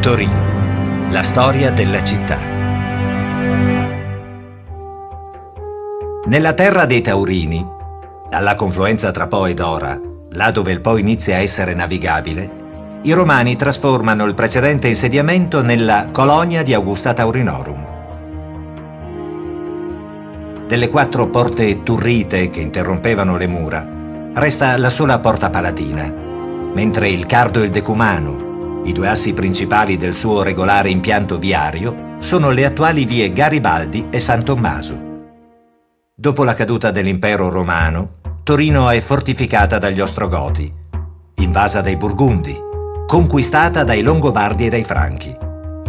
Torino, la storia della città. Nella terra dei Taurini, alla confluenza tra Po ed Ora, là dove il Po inizia a essere navigabile, i romani trasformano il precedente insediamento nella colonia di Augusta Taurinorum. Delle quattro porte turrite che interrompevano le mura, resta la sola porta palatina, mentre il Cardo e il Decumano, i due assi principali del suo regolare impianto viario sono le attuali vie Garibaldi e San Tommaso. Dopo la caduta dell'impero romano, Torino è fortificata dagli Ostrogoti, invasa dai Burgundi, conquistata dai Longobardi e dai Franchi.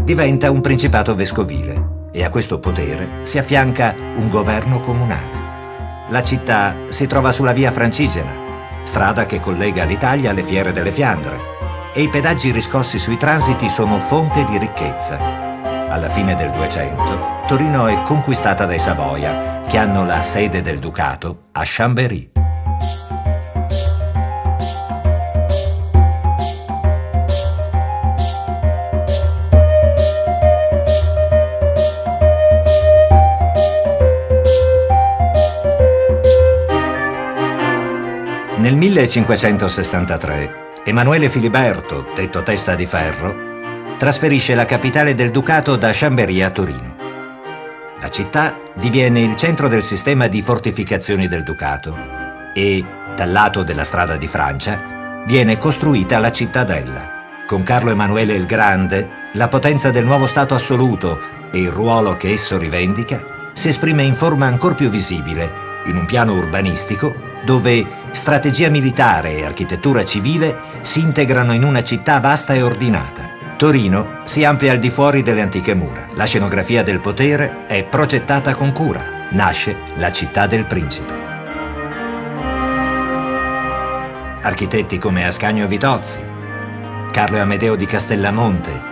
Diventa un principato vescovile e a questo potere si affianca un governo comunale. La città si trova sulla via Francigena, strada che collega l'Italia alle fiere delle Fiandre, e i pedaggi riscossi sui transiti sono fonte di ricchezza. Alla fine del 200, Torino è conquistata dai Savoia, che hanno la sede del ducato a Chambéry. Nel 1563 Emanuele Filiberto, detto Testa di Ferro, trasferisce la capitale del ducato da Chambéry a Torino. La città diviene il centro del sistema di fortificazioni del ducato e, dal lato della strada di Francia, viene costruita la cittadella. Con Carlo Emanuele il Grande, la potenza del nuovo Stato assoluto e il ruolo che esso rivendica si esprime in forma ancor più visibile in un piano urbanistico dove strategia militare e architettura civile si integrano in una città vasta e ordinata. Torino si amplia al di fuori delle antiche mura. La scenografia del potere è progettata con cura. Nasce la città del principe. Architetti come Ascanio Vitozzi, Carlo Amedeo di Castellamonte,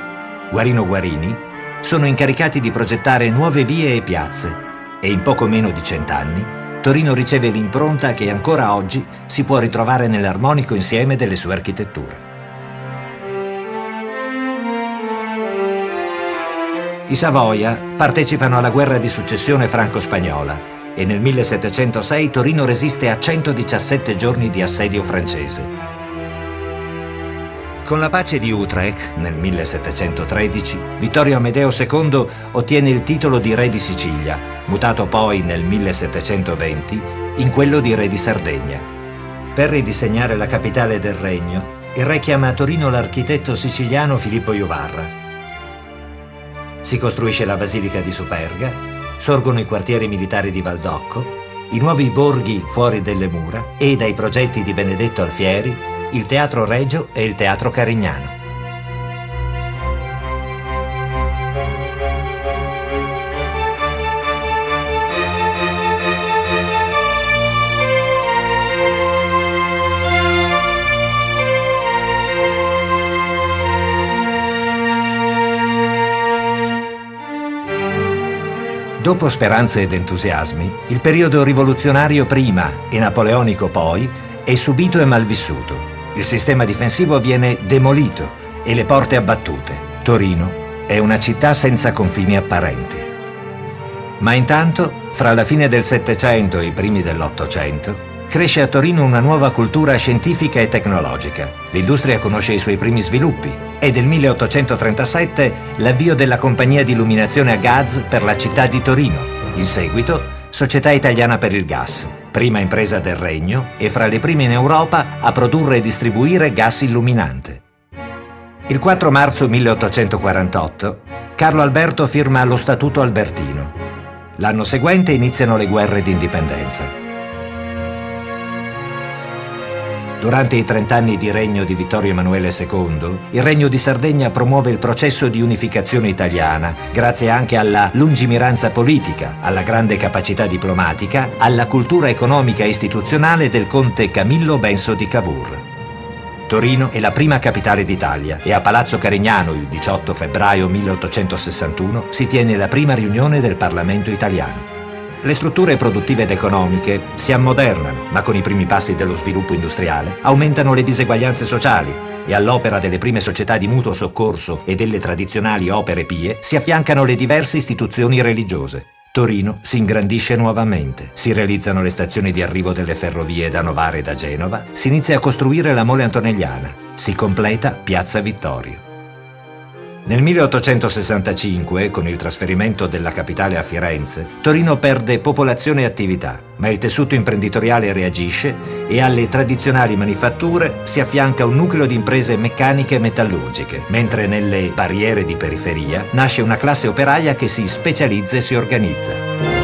Guarino Guarini sono incaricati di progettare nuove vie e piazze e in poco meno di cent'anni Torino riceve l'impronta che ancora oggi si può ritrovare nell'armonico insieme delle sue architetture. I Savoia partecipano alla guerra di successione franco-spagnola e nel 1706 Torino resiste a 117 giorni di assedio francese. Con la pace di Utrecht nel 1713, Vittorio Amedeo II ottiene il titolo di re di Sicilia, mutato poi nel 1720 in quello di re di Sardegna. Per ridisegnare la capitale del regno, il re chiama a Torino l'architetto siciliano Filippo Iovarra. Si costruisce la Basilica di Superga, sorgono i quartieri militari di Valdocco, i nuovi borghi fuori delle mura e dai progetti di Benedetto Alfieri il Teatro Regio e il Teatro Carignano. Dopo speranze ed entusiasmi, il periodo rivoluzionario prima e napoleonico poi è subito e malvissuto. Il sistema difensivo viene demolito e le porte abbattute. Torino è una città senza confini apparenti. Ma intanto, fra la fine del Settecento e i primi dell'Ottocento, cresce a Torino una nuova cultura scientifica e tecnologica. L'industria conosce i suoi primi sviluppi e del 1837 l'avvio della compagnia di illuminazione a gas per la città di Torino. In seguito, Società Italiana per il Gas, prima impresa del regno e fra le prime in Europa a produrre e distribuire gas illuminante. Il 4 marzo 1848 Carlo Alberto firma lo Statuto Albertino. L'anno seguente iniziano le guerre d'indipendenza. Durante i trent'anni di regno di Vittorio Emanuele II, il Regno di Sardegna promuove il processo di unificazione italiana, grazie anche alla lungimiranza politica, alla grande capacità diplomatica, alla cultura economica e istituzionale del conte Camillo Benso di Cavour. Torino è la prima capitale d'Italia e a Palazzo Carignano il 18 febbraio 1861 si tiene la prima riunione del Parlamento italiano. Le strutture produttive ed economiche si ammodernano, ma con i primi passi dello sviluppo industriale aumentano le diseguaglianze sociali e all'opera delle prime società di mutuo soccorso e delle tradizionali opere pie si affiancano le diverse istituzioni religiose. Torino si ingrandisce nuovamente, si realizzano le stazioni di arrivo delle ferrovie da Novara e da Genova, si inizia a costruire la mole antonelliana, si completa Piazza Vittorio. Nel 1865, con il trasferimento della capitale a Firenze, Torino perde popolazione e attività, ma il tessuto imprenditoriale reagisce e alle tradizionali manifatture si affianca un nucleo di imprese meccaniche e metallurgiche, mentre nelle barriere di periferia nasce una classe operaia che si specializza e si organizza.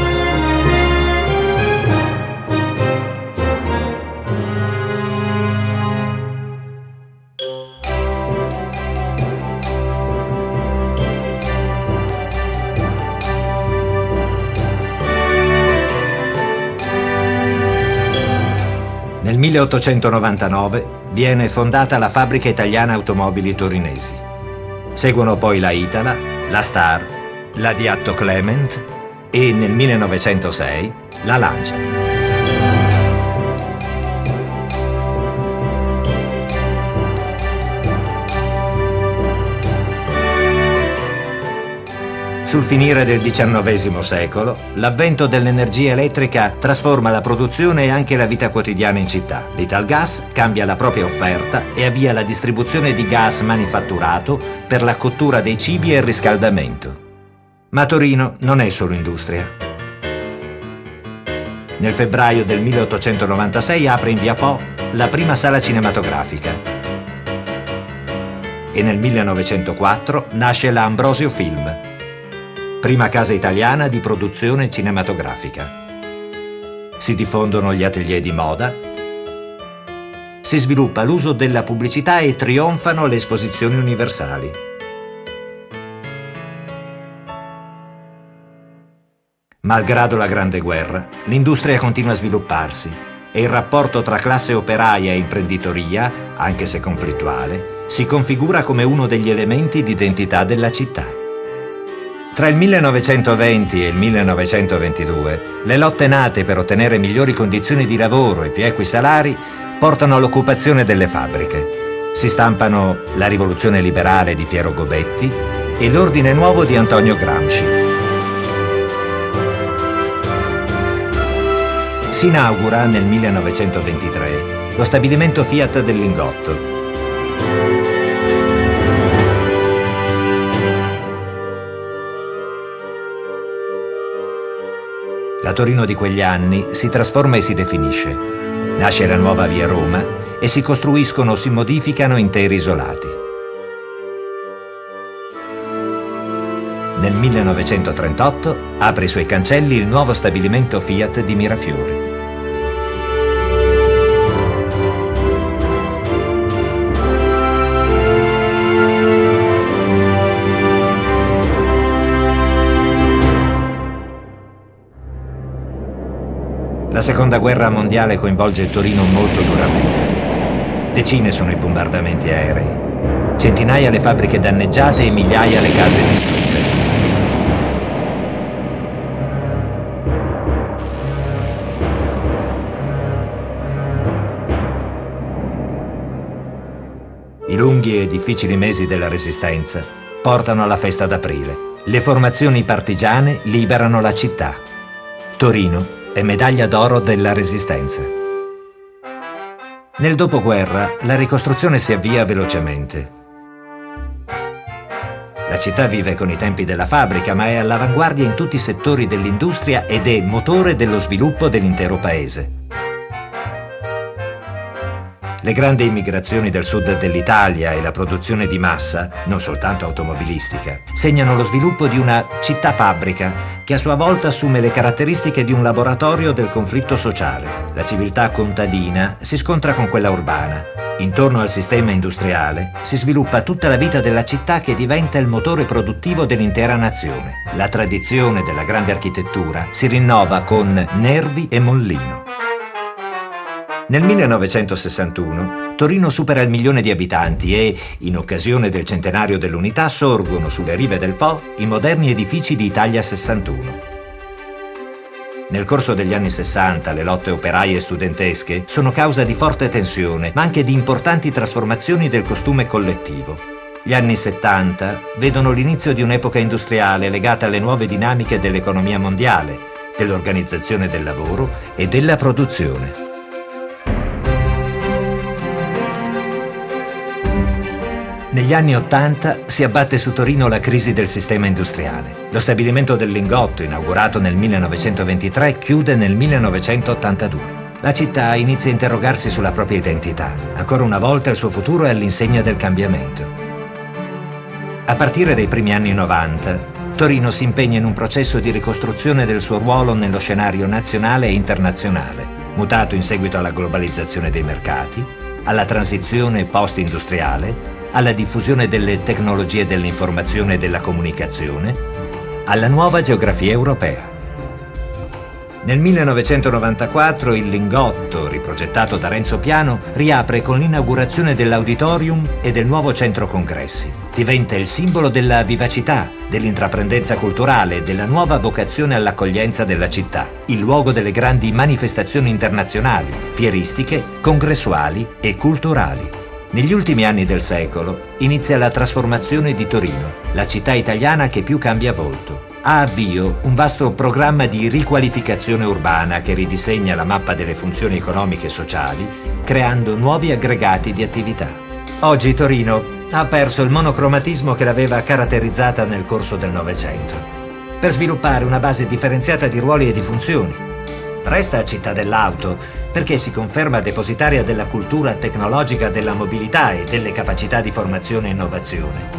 1899 viene fondata la fabbrica italiana automobili torinesi. Seguono poi la Itala, la Star, la Diatto Clement e nel 1906 la Lancia. Sul finire del XIX secolo, l'avvento dell'energia elettrica trasforma la produzione e anche la vita quotidiana in città. L'Italgas cambia la propria offerta e avvia la distribuzione di gas manifatturato per la cottura dei cibi e il riscaldamento. Ma Torino non è solo industria. Nel febbraio del 1896 apre in via Po la prima sala cinematografica e nel 1904 nasce la Ambrosio Film, prima casa italiana di produzione cinematografica. Si diffondono gli atelier di moda, si sviluppa l'uso della pubblicità e trionfano le esposizioni universali. Malgrado la Grande Guerra, l'industria continua a svilupparsi e il rapporto tra classe operaia e imprenditoria, anche se conflittuale, si configura come uno degli elementi di identità della città. Tra il 1920 e il 1922, le lotte nate per ottenere migliori condizioni di lavoro e più equi salari portano all'occupazione delle fabbriche. Si stampano la rivoluzione liberale di Piero Gobetti e l'ordine nuovo di Antonio Gramsci. Si inaugura nel 1923 lo stabilimento Fiat del Lingotto, La Torino di quegli anni si trasforma e si definisce. Nasce la nuova via Roma e si costruiscono o si modificano interi isolati. Nel 1938 apre i suoi cancelli il nuovo stabilimento Fiat di Mirafiori. La seconda guerra mondiale coinvolge Torino molto duramente. Decine sono i bombardamenti aerei, centinaia le fabbriche danneggiate e migliaia le case distrutte. I lunghi e difficili mesi della Resistenza portano alla festa d'aprile. Le formazioni partigiane liberano la città. Torino e medaglia d'oro della Resistenza. Nel dopoguerra la ricostruzione si avvia velocemente. La città vive con i tempi della fabbrica, ma è all'avanguardia in tutti i settori dell'industria ed è motore dello sviluppo dell'intero paese. Le grandi immigrazioni del sud dell'Italia e la produzione di massa, non soltanto automobilistica, segnano lo sviluppo di una città-fabbrica che a sua volta assume le caratteristiche di un laboratorio del conflitto sociale. La civiltà contadina si scontra con quella urbana. Intorno al sistema industriale si sviluppa tutta la vita della città che diventa il motore produttivo dell'intera nazione. La tradizione della grande architettura si rinnova con Nervi e Mollino. Nel 1961 Torino supera il milione di abitanti e, in occasione del centenario dell'unità, sorgono sulle rive del Po i moderni edifici di Italia 61. Nel corso degli anni 60 le lotte operaie e studentesche sono causa di forte tensione, ma anche di importanti trasformazioni del costume collettivo. Gli anni 70 vedono l'inizio di un'epoca industriale legata alle nuove dinamiche dell'economia mondiale, dell'organizzazione del lavoro e della produzione. Negli anni Ottanta si abbatte su Torino la crisi del sistema industriale. Lo stabilimento del Lingotto, inaugurato nel 1923, chiude nel 1982. La città inizia a interrogarsi sulla propria identità. Ancora una volta il suo futuro è all'insegna del cambiamento. A partire dai primi anni 90, Torino si impegna in un processo di ricostruzione del suo ruolo nello scenario nazionale e internazionale, mutato in seguito alla globalizzazione dei mercati, alla transizione post-industriale alla diffusione delle tecnologie dell'informazione e della comunicazione, alla nuova geografia europea. Nel 1994 il Lingotto, riprogettato da Renzo Piano, riapre con l'inaugurazione dell'auditorium e del nuovo centro congressi. Diventa il simbolo della vivacità, dell'intraprendenza culturale e della nuova vocazione all'accoglienza della città, il luogo delle grandi manifestazioni internazionali, fieristiche, congressuali e culturali. Negli ultimi anni del secolo inizia la trasformazione di Torino, la città italiana che più cambia volto. Ha avvio un vasto programma di riqualificazione urbana che ridisegna la mappa delle funzioni economiche e sociali, creando nuovi aggregati di attività. Oggi Torino ha perso il monocromatismo che l'aveva caratterizzata nel corso del Novecento, per sviluppare una base differenziata di ruoli e di funzioni. Resta città dell'auto, perché si conferma depositaria della cultura tecnologica della mobilità e delle capacità di formazione e innovazione.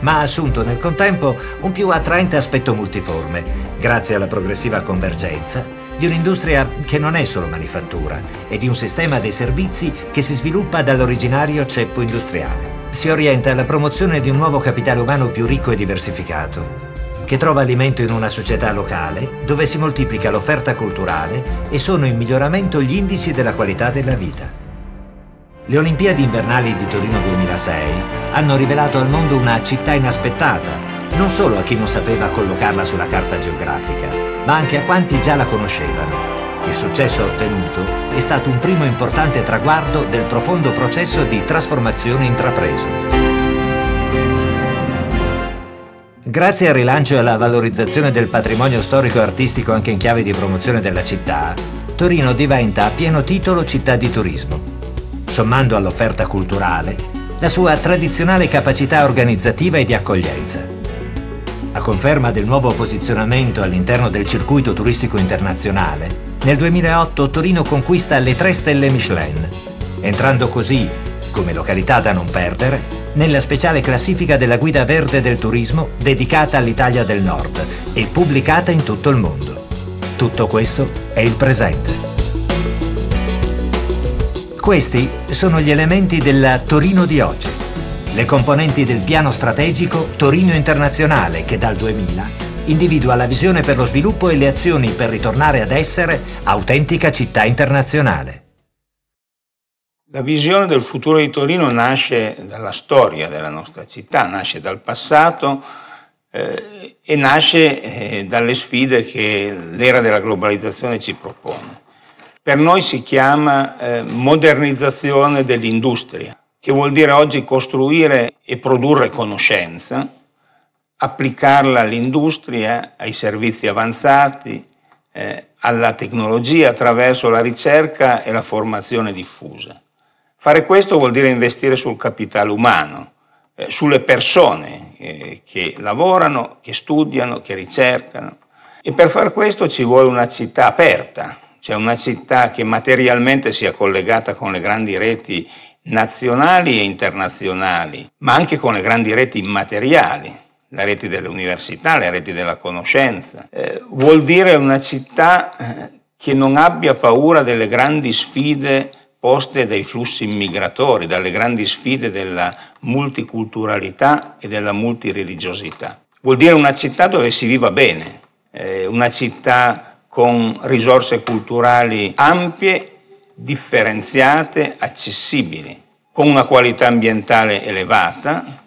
Ma ha assunto nel contempo un più attraente aspetto multiforme, grazie alla progressiva convergenza di un'industria che non è solo manifattura e di un sistema dei servizi che si sviluppa dall'originario ceppo industriale. Si orienta alla promozione di un nuovo capitale umano più ricco e diversificato, che trova alimento in una società locale dove si moltiplica l'offerta culturale e sono in miglioramento gli indici della qualità della vita. Le Olimpiadi invernali di Torino 2006 hanno rivelato al mondo una città inaspettata, non solo a chi non sapeva collocarla sulla carta geografica, ma anche a quanti già la conoscevano. Il successo ottenuto è stato un primo importante traguardo del profondo processo di trasformazione intrapreso. Grazie al rilancio e alla valorizzazione del patrimonio storico e artistico anche in chiave di promozione della città, Torino diventa a pieno titolo città di turismo, sommando all'offerta culturale la sua tradizionale capacità organizzativa e di accoglienza. A conferma del nuovo posizionamento all'interno del circuito turistico internazionale, nel 2008 Torino conquista le tre stelle Michelin, entrando così, come località da non perdere, nella speciale classifica della Guida Verde del Turismo dedicata all'Italia del Nord e pubblicata in tutto il mondo. Tutto questo è il presente. Questi sono gli elementi della Torino di oggi, le componenti del piano strategico Torino Internazionale che dal 2000 individua la visione per lo sviluppo e le azioni per ritornare ad essere autentica città internazionale. La visione del futuro di Torino nasce dalla storia della nostra città, nasce dal passato eh, e nasce eh, dalle sfide che l'era della globalizzazione ci propone. Per noi si chiama eh, modernizzazione dell'industria, che vuol dire oggi costruire e produrre conoscenza, applicarla all'industria, ai servizi avanzati, eh, alla tecnologia attraverso la ricerca e la formazione diffusa. Fare questo vuol dire investire sul capitale umano, eh, sulle persone eh, che lavorano, che studiano, che ricercano. E per far questo ci vuole una città aperta, cioè una città che materialmente sia collegata con le grandi reti nazionali e internazionali, ma anche con le grandi reti immateriali, le reti delle università, le reti della conoscenza. Eh, vuol dire una città eh, che non abbia paura delle grandi sfide poste dai flussi migratori, dalle grandi sfide della multiculturalità e della multireligiosità. Vuol dire una città dove si viva bene, eh, una città con risorse culturali ampie, differenziate, accessibili, con una qualità ambientale elevata,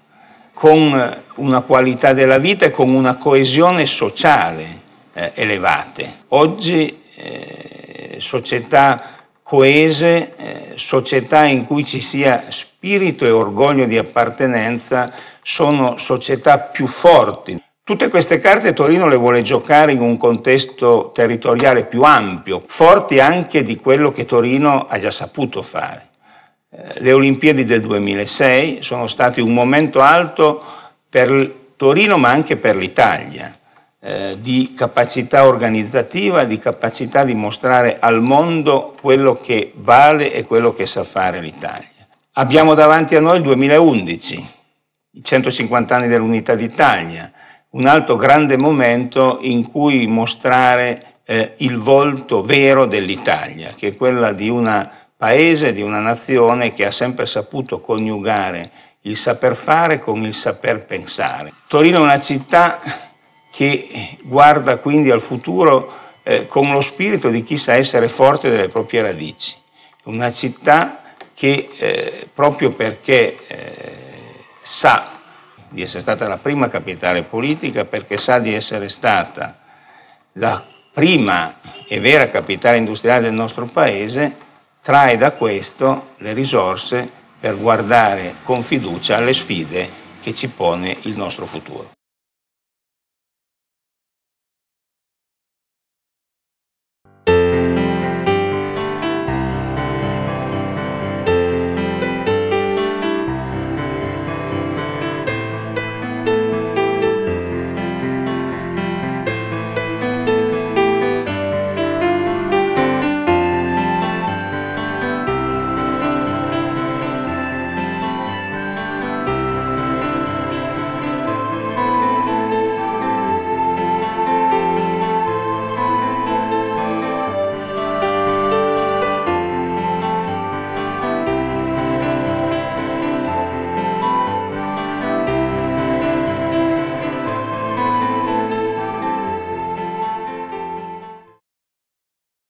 con una qualità della vita e con una coesione sociale eh, elevate. Oggi eh, società coese, eh, società in cui ci sia spirito e orgoglio di appartenenza, sono società più forti. Tutte queste carte Torino le vuole giocare in un contesto territoriale più ampio, forti anche di quello che Torino ha già saputo fare. Eh, le Olimpiadi del 2006 sono stati un momento alto per Torino ma anche per l'Italia, eh, di capacità organizzativa, di capacità di mostrare al mondo quello che vale e quello che sa fare l'Italia. Abbiamo davanti a noi il 2011, i 150 anni dell'Unità d'Italia, un altro grande momento in cui mostrare eh, il volto vero dell'Italia, che è quella di un paese, di una nazione che ha sempre saputo coniugare il saper fare con il saper pensare. Torino è una città che guarda quindi al futuro eh, con lo spirito di chi sa essere forte delle proprie radici. Una città che eh, proprio perché eh, sa di essere stata la prima capitale politica, perché sa di essere stata la prima e vera capitale industriale del nostro paese, trae da questo le risorse per guardare con fiducia alle sfide che ci pone il nostro futuro.